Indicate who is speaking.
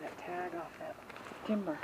Speaker 1: that tag off that timber.